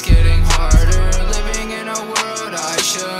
it's getting harder. Living in a world I should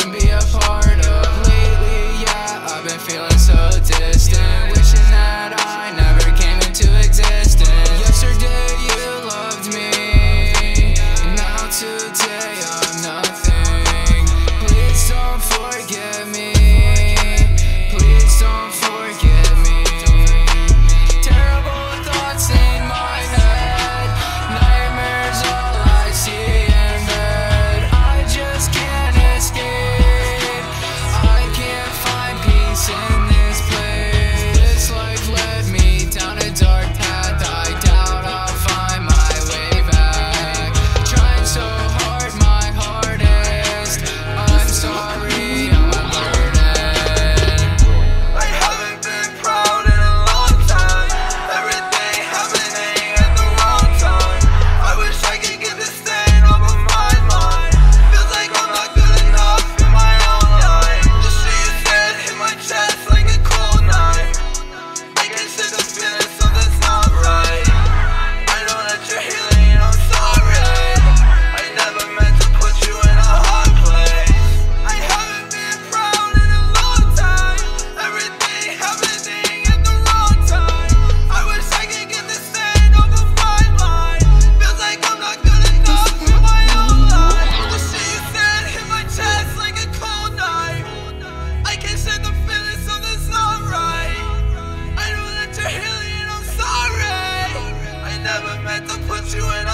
you and